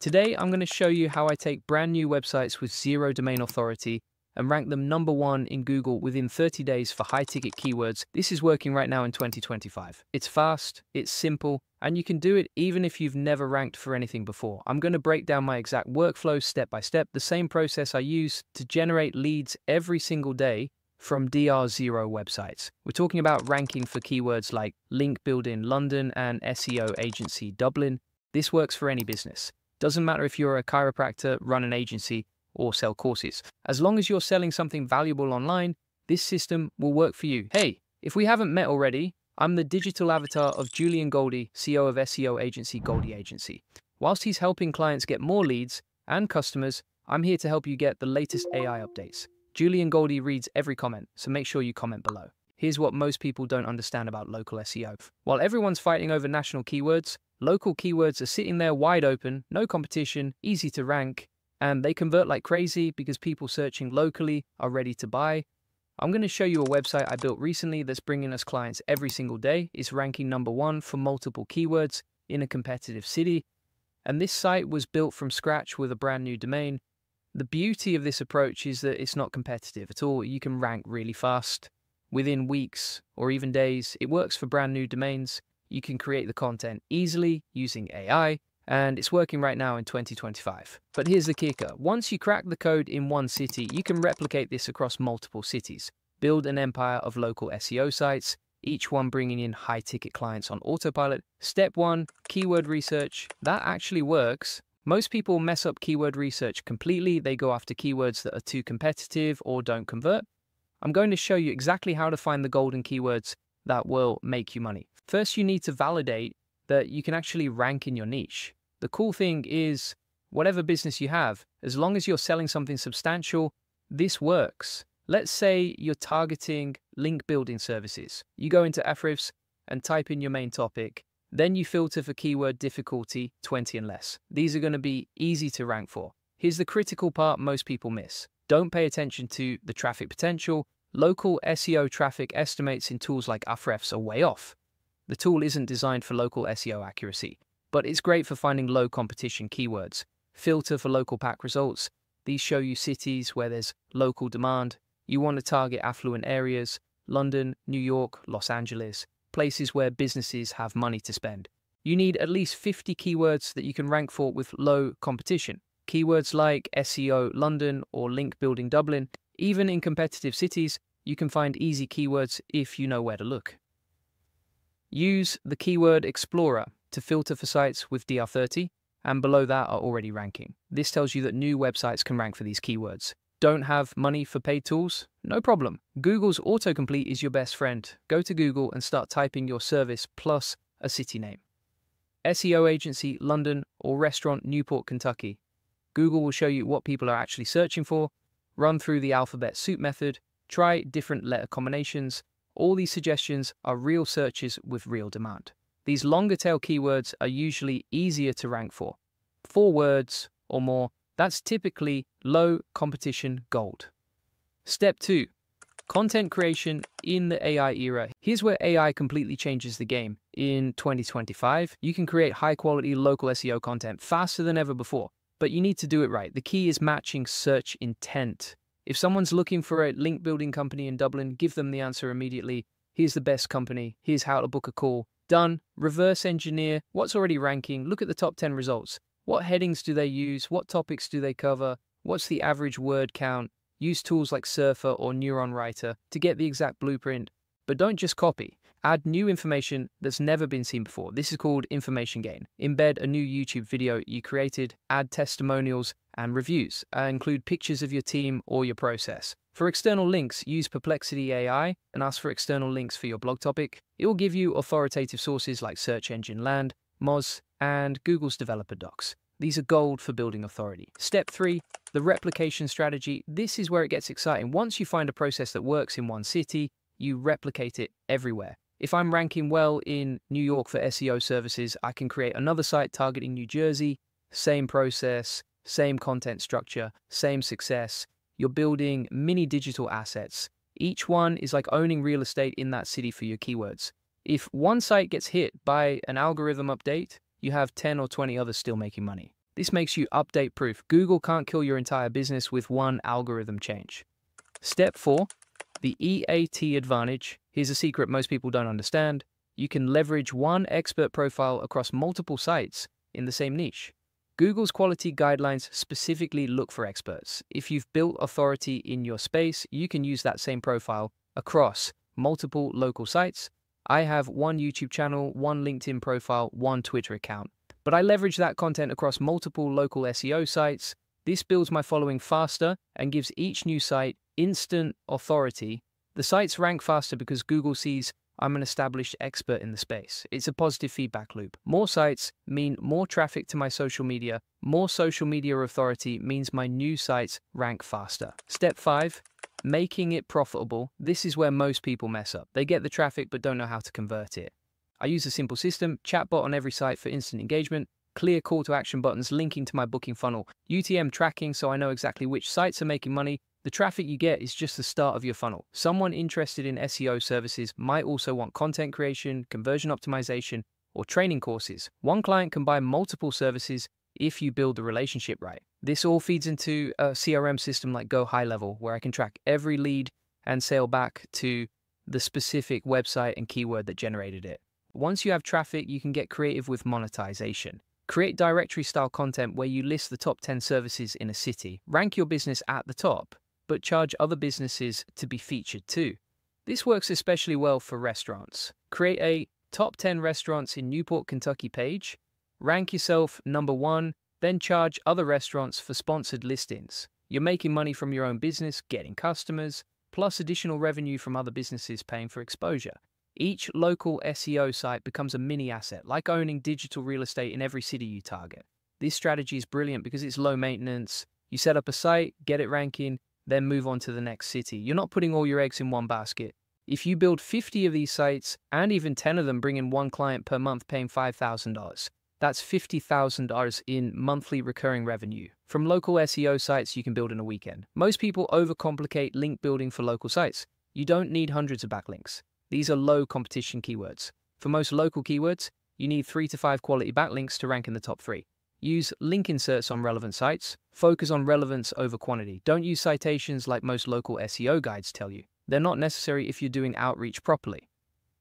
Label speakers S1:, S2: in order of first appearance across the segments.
S1: Today, I'm going to show you how I take brand new websites with zero domain authority and rank them number one in Google within 30 days for high ticket keywords. This is working right now in 2025. It's fast, it's simple, and you can do it even if you've never ranked for anything before. I'm going to break down my exact workflow step by step, the same process I use to generate leads every single day from DR0 websites. We're talking about ranking for keywords like link building London and SEO agency Dublin. This works for any business. Doesn't matter if you're a chiropractor, run an agency, or sell courses. As long as you're selling something valuable online, this system will work for you. Hey, if we haven't met already, I'm the digital avatar of Julian Goldie, CEO of SEO agency Goldie Agency. Whilst he's helping clients get more leads and customers, I'm here to help you get the latest AI updates. Julian Goldie reads every comment, so make sure you comment below. Here's what most people don't understand about local SEO. While everyone's fighting over national keywords, local keywords are sitting there wide open, no competition, easy to rank, and they convert like crazy because people searching locally are ready to buy. I'm going to show you a website I built recently that's bringing us clients every single day. It's ranking number one for multiple keywords in a competitive city. And this site was built from scratch with a brand new domain. The beauty of this approach is that it's not competitive at all. You can rank really fast within weeks or even days. It works for brand new domains. You can create the content easily using AI, and it's working right now in 2025. But here's the kicker. Once you crack the code in one city, you can replicate this across multiple cities. Build an empire of local SEO sites, each one bringing in high ticket clients on autopilot. Step one, keyword research. That actually works. Most people mess up keyword research completely. They go after keywords that are too competitive or don't convert. I'm going to show you exactly how to find the golden keywords that will make you money. First, you need to validate that you can actually rank in your niche. The cool thing is, whatever business you have, as long as you're selling something substantial, this works. Let's say you're targeting link building services. You go into Ahrefs and type in your main topic. Then you filter for keyword difficulty 20 and less. These are going to be easy to rank for. Here's the critical part most people miss. Don't pay attention to the traffic potential. Local SEO traffic estimates in tools like Ahrefs are way off. The tool isn't designed for local SEO accuracy, but it's great for finding low competition keywords. Filter for local pack results. These show you cities where there's local demand. You want to target affluent areas, London, New York, Los Angeles, places where businesses have money to spend. You need at least 50 keywords that you can rank for with low competition. Keywords like SEO London or link building Dublin, even in competitive cities, you can find easy keywords if you know where to look. Use the keyword Explorer to filter for sites with DR30, and below that are already ranking. This tells you that new websites can rank for these keywords. Don't have money for paid tools? No problem. Google's autocomplete is your best friend. Go to Google and start typing your service plus a city name. SEO agency London or restaurant Newport, Kentucky. Google will show you what people are actually searching for, run through the alphabet soup method, try different letter combinations. All these suggestions are real searches with real demand. These longer tail keywords are usually easier to rank for. Four words or more, that's typically low competition gold. Step two, content creation in the AI era. Here's where AI completely changes the game. In 2025, you can create high quality local SEO content faster than ever before but you need to do it right. The key is matching search intent. If someone's looking for a link building company in Dublin, give them the answer immediately. Here's the best company. Here's how to book a call. Done. Reverse engineer what's already ranking. Look at the top 10 results. What headings do they use? What topics do they cover? What's the average word count? Use tools like Surfer or Neuron Writer to get the exact blueprint. But don't just copy. Add new information that's never been seen before. This is called information gain. Embed a new YouTube video you created, add testimonials and reviews. Uh, include pictures of your team or your process. For external links, use Perplexity AI and ask for external links for your blog topic. It will give you authoritative sources like Search Engine Land, Moz, and Google's developer docs. These are gold for building authority. Step three, the replication strategy. This is where it gets exciting. Once you find a process that works in one city, you replicate it everywhere. If I'm ranking well in New York for SEO services, I can create another site targeting New Jersey, same process, same content structure, same success. You're building mini digital assets. Each one is like owning real estate in that city for your keywords. If one site gets hit by an algorithm update, you have 10 or 20 others still making money. This makes you update proof. Google can't kill your entire business with one algorithm change. Step 4 The EAT advantage. Here's a secret most people don't understand. You can leverage one expert profile across multiple sites in the same niche. Google's quality guidelines specifically look for experts. If you've built authority in your space, you can use that same profile across multiple local sites. I have one YouTube channel, one LinkedIn profile, one Twitter account. But I leverage that content across multiple local SEO sites. This builds my following faster and gives each new site instant authority. The sites rank faster because Google sees I'm an established expert in the space. It's a positive feedback loop. More sites mean more traffic to my social media. More social media authority means my new sites rank faster. Step 5 Making it profitable. This is where most people mess up. They get the traffic but don't know how to convert it. I use a simple system, chatbot on every site for instant engagement, clear call to action buttons linking to my booking funnel, UTM tracking so I know exactly which sites are making money. The traffic you get is just the start of your funnel. Someone interested in SEO services might also want content creation, conversion optimization, or training courses. One client can buy multiple services if you build the relationship right. This all feeds into a CRM system like Go High Level, where I can track every lead and sale back to the specific website and keyword that generated it. Once you have traffic, you can get creative with monetization. Create directory style content where you list the top 10 services in a city. Rank your business at the top, but charge other businesses to be featured too. This works especially well for restaurants. Create a top 10 restaurants in Newport, Kentucky page Rank yourself number one, then charge other restaurants for sponsored listings. You're making money from your own business, getting customers, plus additional revenue from other businesses paying for exposure. Each local SEO site becomes a mini asset, like owning digital real estate in every city you target. This strategy is brilliant because it's low maintenance. You set up a site, get it ranking, then move on to the next city. You're not putting all your eggs in one basket. If you build 50 of these sites and even 10 of them bring in one client per month paying $5,000, that's $50,000 in monthly recurring revenue. From local SEO sites you can build in a weekend. Most people overcomplicate link building for local sites. You don't need hundreds of backlinks. These are low competition keywords. For most local keywords, you need three to five quality backlinks to rank in the top three. Use link inserts on relevant sites. Focus on relevance over quantity. Don't use citations like most local SEO guides tell you. They're not necessary if you're doing outreach properly.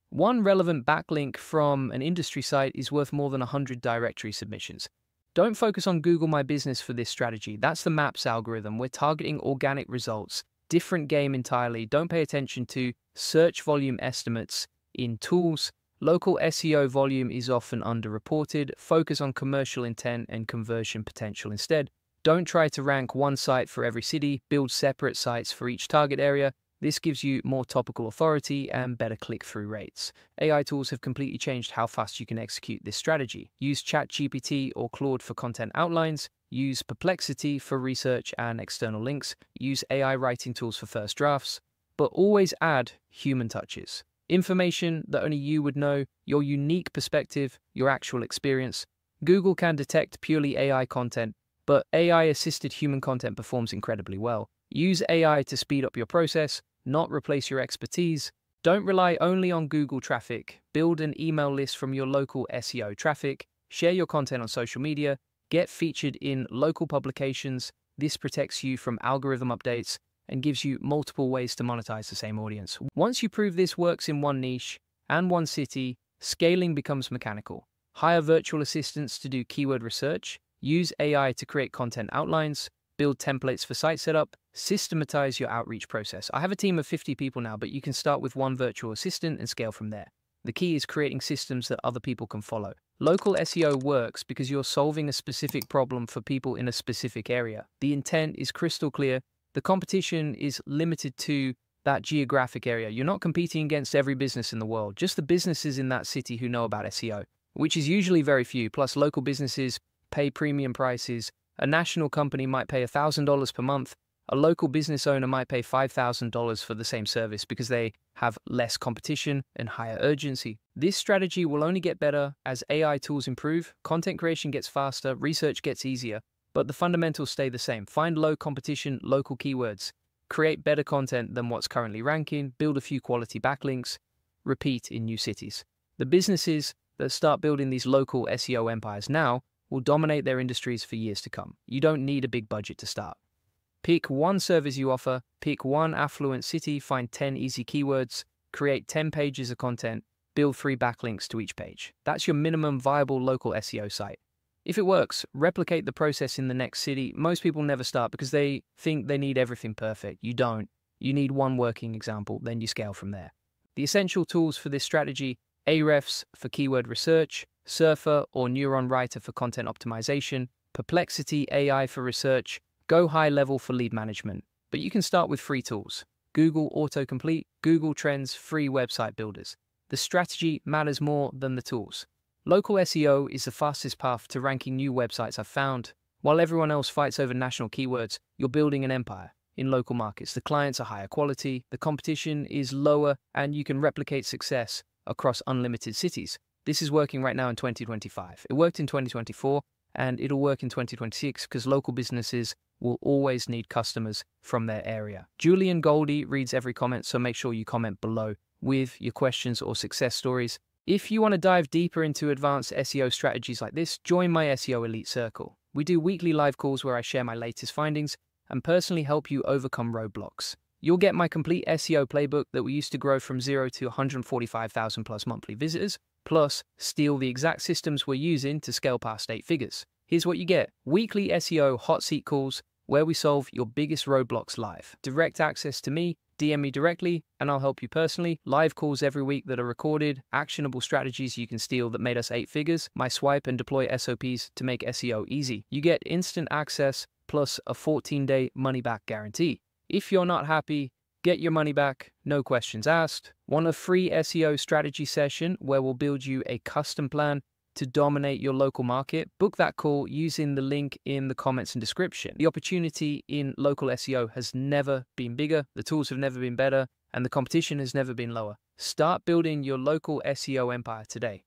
S1: One relevant backlink from an industry site is worth more than 100 directory submissions. Don't focus on Google My Business for this strategy. That's the MAPS algorithm. We're targeting organic results. Different game entirely. Don't pay attention to search volume estimates in tools. Local SEO volume is often underreported. Focus on commercial intent and conversion potential instead. Don't try to rank one site for every city. Build separate sites for each target area. This gives you more topical authority and better click through rates. AI tools have completely changed how fast you can execute this strategy. Use ChatGPT or Claude for content outlines, use Perplexity for research and external links, use AI writing tools for first drafts, but always add human touches. Information that only you would know, your unique perspective, your actual experience. Google can detect purely AI content, but AI assisted human content performs incredibly well. Use AI to speed up your process, not replace your expertise. Don't rely only on Google traffic. Build an email list from your local SEO traffic. Share your content on social media. Get featured in local publications. This protects you from algorithm updates and gives you multiple ways to monetize the same audience. Once you prove this works in one niche and one city, scaling becomes mechanical. Hire virtual assistants to do keyword research. Use AI to create content outlines build templates for site setup, systematize your outreach process. I have a team of 50 people now, but you can start with one virtual assistant and scale from there. The key is creating systems that other people can follow. Local SEO works because you're solving a specific problem for people in a specific area. The intent is crystal clear. The competition is limited to that geographic area. You're not competing against every business in the world, just the businesses in that city who know about SEO, which is usually very few. Plus, local businesses pay premium prices a national company might pay $1,000 per month. A local business owner might pay $5,000 for the same service because they have less competition and higher urgency. This strategy will only get better as AI tools improve, content creation gets faster, research gets easier, but the fundamentals stay the same. Find low competition, local keywords, create better content than what's currently ranking, build a few quality backlinks, repeat in new cities. The businesses that start building these local SEO empires now will dominate their industries for years to come. You don't need a big budget to start. Pick one service you offer, pick one affluent city, find 10 easy keywords, create 10 pages of content, build three backlinks to each page. That's your minimum viable local SEO site. If it works, replicate the process in the next city. Most people never start because they think they need everything perfect. You don't. You need one working example, then you scale from there. The essential tools for this strategy Ahrefs for keyword research, Surfer or Neuron Writer for content optimization, Perplexity AI for research, Go High Level for lead management. But you can start with free tools Google Autocomplete, Google Trends, free website builders. The strategy matters more than the tools. Local SEO is the fastest path to ranking new websites I've found. While everyone else fights over national keywords, you're building an empire. In local markets, the clients are higher quality, the competition is lower, and you can replicate success across unlimited cities. This is working right now in 2025. It worked in 2024, and it'll work in 2026 because local businesses will always need customers from their area. Julian Goldie reads every comment, so make sure you comment below with your questions or success stories. If you want to dive deeper into advanced SEO strategies like this, join my SEO Elite Circle. We do weekly live calls where I share my latest findings and personally help you overcome roadblocks. You'll get my complete SEO playbook that we used to grow from zero to 145,000 plus monthly visitors, plus steal the exact systems we're using to scale past eight figures. Here's what you get weekly SEO hot seat calls where we solve your biggest roadblocks live. Direct access to me DM me directly and I'll help you personally. Live calls every week that are recorded, actionable strategies you can steal that made us eight figures, my swipe and deploy SOPs to make SEO easy. You get instant access plus a 14 day money back guarantee. If you're not happy, get your money back, no questions asked. Want a free SEO strategy session where we'll build you a custom plan to dominate your local market, book that call using the link in the comments and description. The opportunity in local SEO has never been bigger, the tools have never been better, and the competition has never been lower. Start building your local SEO empire today.